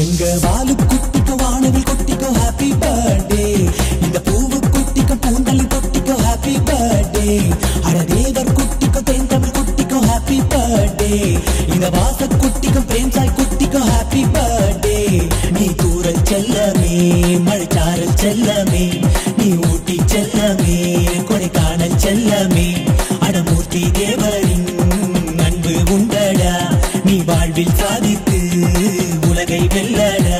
எங்க வாலு குட்டிக்கோ வானவில் கொட்டிக்கோ happy birthday இந்த பூவு குட்டிக்கோ பூந்தளி தொட்டிக்கோ ஹாப்பி பர்த்டே அட தேவர் குட்டிக்கோ தென் தமிழ் குட்டிக்கோ ஹாப்பி பர்த்டே இந்த வாச குட்டிக்கோ பிரேம்சாய் குட்டிக்கோ ஹாப்பி பர்த்டே நீ தூரல் செல்லமே மழைச்சாரல் செல்லமே நீ ஊட்டி செல்லமே கொடைக்கானல் செல்லமே. அடமூர்த்தி தேவரின் அன்பு உண்டடா நீ வாழ்வில் சாதித்து உலகை வெல்லடா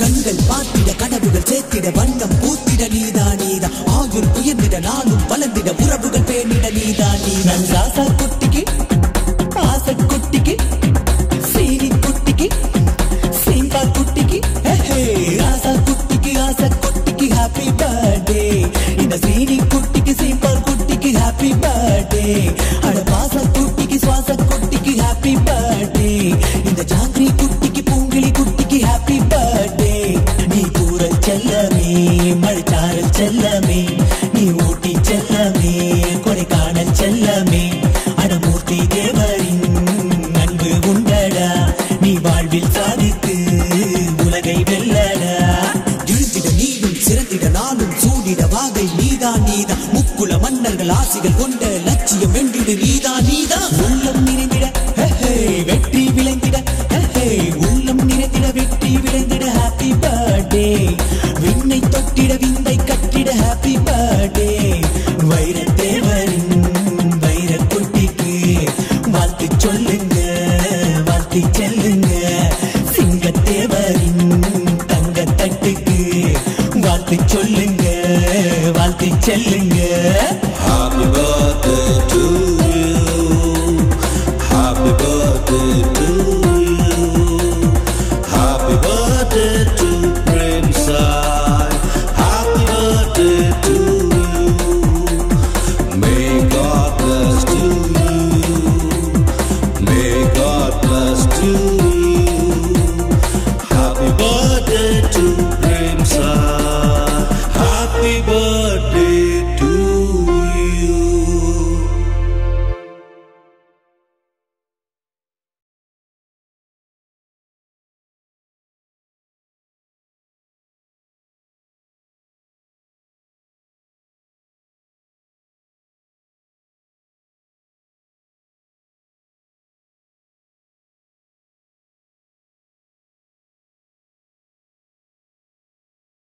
கண்கள் பார்த்திட கனவுகள் சேர்த்திட வண்ணம் பூத்திட நீதா நீதா ஆயுள் உயர்ந்திட நாளும் வளர்ந்திட உறவுகள் பேணிட நீதா நீதா ராசா குட்டிக்கு ஆசை குட்டிக்கு சீனி குட்டிக்கு சீம்பா குட்டிக்கு ஹே ராசா குட்டிக்கு ஆசை குட்டிக்கு ஹாப்பி பர்த்டே இந்த சீனி குட்டிக்கு சீம்பா குட்டிக்கு ஹாப்பி பர்த்டே அட பாச குட்டிக்கு சுவாச குட்டிக்கு ஹாப்பி பர்த்டே இந்த ஜாங்கிரி செல்லமே நீ ஊட்டி செல்லமே கொடைக்கானல் செல்லமே. அடமூர்த்தி தேவரின் அன்பு உண்டடா நீ வாழ்வில் சாதித்து உலகை வெல்லடா. எழுதிட நீயும் சிறந்திட நானும் சூடிட வாகை நீதா நீதான் முக்குல மன்னர்கள் ஆசிகள் கொண்ட லட்சியம் வென்றிடு நீதான் நீதான் உள்ளம் நினைந்திட வெற்றி விளைந்திட உள்ளம் நிறைந்திட வெற்றி விளைந்திட ஹாப்பி பர்த்டே விண்ணை தொட்டிட விந்தை பாடிட ஹாப்பி பர்த்டே வைரத்தேவரின் வைரக்குட்டிக்கு. வாழ்த்து சொல்லுங்க வாழ்த்து செல்லுங்க. சிங்கத்தேவரின் தங்க தட்டுக்கு வாழ்த்து சொல்லுங்க வாழ்த்து செல்லுங்க. Happy birthday to you happy birthday to